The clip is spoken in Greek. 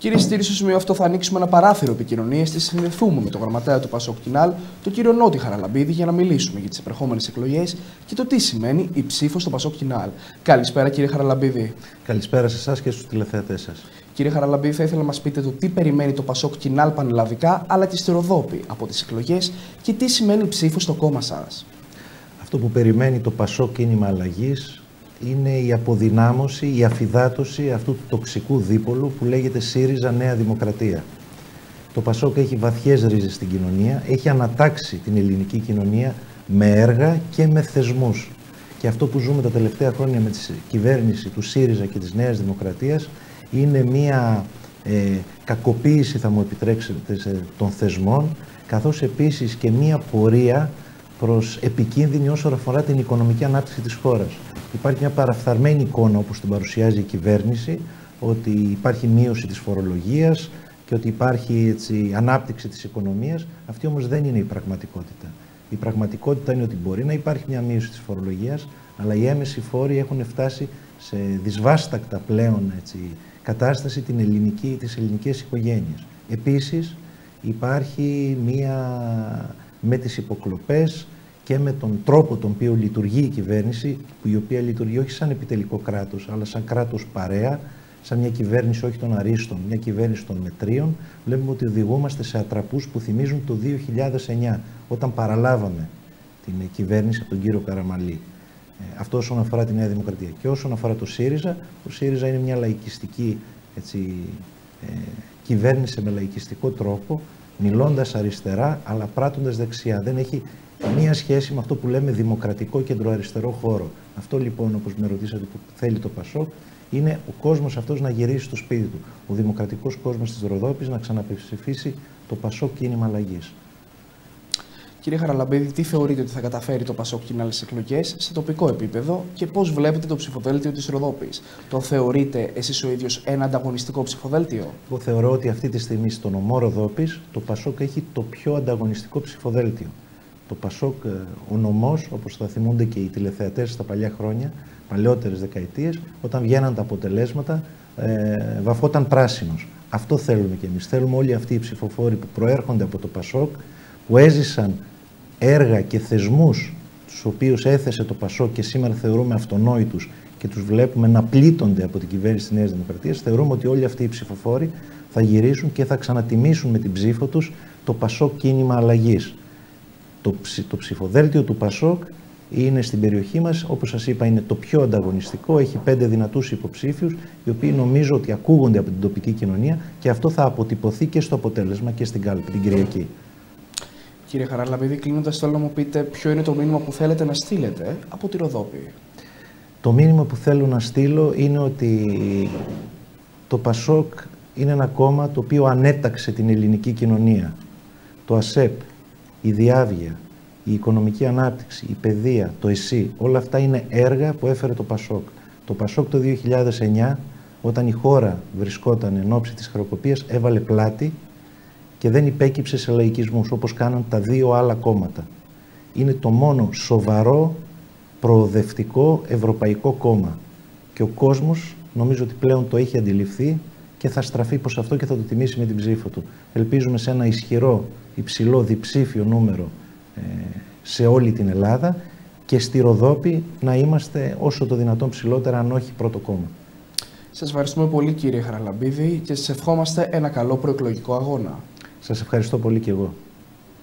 Κύριε Στήρη, στο σημείο αυτό θα ανοίξουμε ένα παράθυρο επικοινωνίας και συνδεθούμε με τον γραμματέα του Πασόκ Κινάλ, τον κύριο Νότι Χαραλαμπίδη, για να μιλήσουμε για τις επερχόμενες εκλογές και το τι σημαίνει η ψήφος στο Πασόκ Κινάλ. Καλησπέρα, κύριε Χαραλαμπίδη. Καλησπέρα σε εσάς και στους τηλεθεατέ σας. Κύριε Χαραλαμπίδη, θα ήθελα να μας πείτε το τι περιμένει το Πασόκ Κινάλ πανελλαδικά αλλά και στη Ροδόπη από τις εκλογές και τι σημαίνει η ψήφος στο κόμμα σας. Αυτό που περιμένει το Πασόκ Κίνημα Αλλαγής είναι η αποδυνάμωση, η αφυδάτωση αυτού του τοξικού δίπολου που λέγεται ΣΥΡΙΖΑ Νέα Δημοκρατία. Το Πασόκ έχει βαθιές ρίζες στην κοινωνία, έχει ανατάξει την ελληνική κοινωνία με έργα και με θεσμούς. Και αυτό που ζούμε τα τελευταία χρόνια με τη κυβέρνηση του ΣΥΡΙΖΑ και της Νέας Δημοκρατίας είναι μια ε, κακοποίηση, θα μου επιτρέψετε, των θεσμών, καθώς επίσης και μια πορεία προς επικίνδυνη όσο αφορά την οικονομική ανάπτυξη της χώρας. Υπάρχει μια παραφθαρμένη εικόνα όπως την παρουσιάζει η κυβέρνηση ότι υπάρχει μείωση της φορολογίας και ότι υπάρχει έτσι, ανάπτυξη της οικονομίας. Αυτή όμως δεν είναι η πραγματικότητα. Η πραγματικότητα είναι ότι μπορεί να υπάρχει μια μείωση της φορολογίας, αλλά οι έμεση φόροι έχουν φτάσει σε δυσβάστακτα πλέον έτσι, κατάσταση την ελληνική, τις ελληνικές οικογένειες. Επίσης υπάρχει μία με τις υποκλοπές και με τον τρόπο τον οποίο λειτουργεί η κυβέρνηση, η οποία λειτουργεί όχι σαν επιτελικό κράτος, αλλά σαν κράτος παρέα, σαν μια κυβέρνηση όχι των αρίστων, μια κυβέρνηση των μετρίων, βλέπουμε ότι οδηγούμαστε σε ατραπούς που θυμίζουν το 2009, όταν παραλάβαμε την κυβέρνηση από τον κύριο Καραμαλή. Ε, αυτό όσον αφορά τη Νέα Δημοκρατία. Και όσον αφορά το ΣΥΡΙΖΑ, το ΣΥΡΙΖΑ είναι μια λαϊκιστική έτσι, ε, κυβέρνηση με λαϊκιστικό τρόπο, μιλώντας αριστερά, αλλά πράττοντας δεξιά. Δεν έχει καμία σχέση με αυτό που λέμε δημοκρατικό κεντροαριστερό χώρο. Αυτό λοιπόν, όπως με ρωτήσατε που θέλει το Πασόκ, είναι ο κόσμος αυτός να γυρίσει στο σπίτι του. Ο δημοκρατικός κόσμος της Ροδόπης να ξαναπεψηφίσει το Πασόκ κίνημα αλλαγής. Κύριε Χαραλαμπίδη, τι θεωρείτε ότι θα καταφέρει το Πασόκ και άλλες εκλογές σε τοπικό επίπεδο και πώς βλέπετε το ψηφοδέλτιο της Ροδόπης; Το θεωρείτε εσείς ο ίδιος ένα ανταγωνιστικό ψηφοδέλτιο; Εγώ θεωρώ ότι αυτή τη στιγμή στο νομό Ροδόπης το Πασόκ έχει το πιο ανταγωνιστικό ψηφοδέλτιο. Το Πασόκ, ε, ο νομός, όπως θα θυμούνται και οι τηλεθεατές στα παλιά χρόνια, παλαιότερες δεκαετίες, όταν βγαίναν τα αποτελέσματα, ε, βαφόταν πράσινος. Αυτό θέλουμε κι εμείς. Θέλουμε όλοι αυτοί οι ψηφοφόροι που προέρχονται από το Πασόκ, που έζησαν έργα και θεσμούς τους οποίους έθεσε το Πασό και σήμερα θεωρούμε αυτονόητους και τους βλέπουμε να πλήττονται από την κυβέρνηση της Νέας Δημοκρατίας, θεωρούμε ότι όλοι αυτοί οι ψηφοφόροι θα γυρίσουν και θα ξανατιμήσουν με την ψήφο τους το Πασό κίνημα αλλαγής. Το, το ψηφοδέλτιο του Πασόκ είναι στην περιοχή μας, όπως σας είπα, είναι το πιο ανταγωνιστικό, έχει πέντε δυνατούς υποψήφιους, οι οποίοι νομίζω ότι ακούγονται από την τοπική κοινωνία και αυτό θα αποτυπωθεί και στο αποτέλεσμα και στην κάλπη την Κυριακή. Κύριε Χαραλαμπίδη, κλείνοντας, θέλω να μου πείτε ποιο είναι το μήνυμα που θέλετε να στείλετε από τη Ροδόπη. Το μήνυμα που θέλω να στείλω είναι ότι το ΠΑΣΟΚ είναι ένα κόμμα το οποίο ανέταξε την ελληνική κοινωνία. Το ΑΣΕΠ, η διάβγεια, η οικονομική ανάπτυξη, η παιδεία, το ΕΣΥ, όλα αυτά είναι έργα που έφερε το ΠΑΣΟΚ. Το ΠΑΣΟΚ το 2009, όταν η χώρα βρισκόταν εν ώψη της χρεοκοπίας, έβαλε πλάτη και δεν υπέκυψε σε λαϊκισμούς όπως κάναν τα δύο άλλα κόμματα. Είναι το μόνο σοβαρό, προοδευτικό ευρωπαϊκό κόμμα. Και ο κόσμος νομίζω ότι πλέον το έχει αντιληφθεί και θα στραφεί προς αυτό και θα το τιμήσει με την ψήφο του. Ελπίζουμε σε ένα ισχυρό, υψηλό, διψήφιο νούμερο ε, σε όλη την Ελλάδα και στη Ροδόπη να είμαστε όσο το δυνατόν ψηλότερα, αν όχι πρώτο κόμμα. Σας ευχαριστούμε πολύ κύριε Χαραλαμπίδη και σας ευχόμαστε ένα καλό προεκλογικό αγώνα. Σας ευχαριστώ πολύ και εγώ.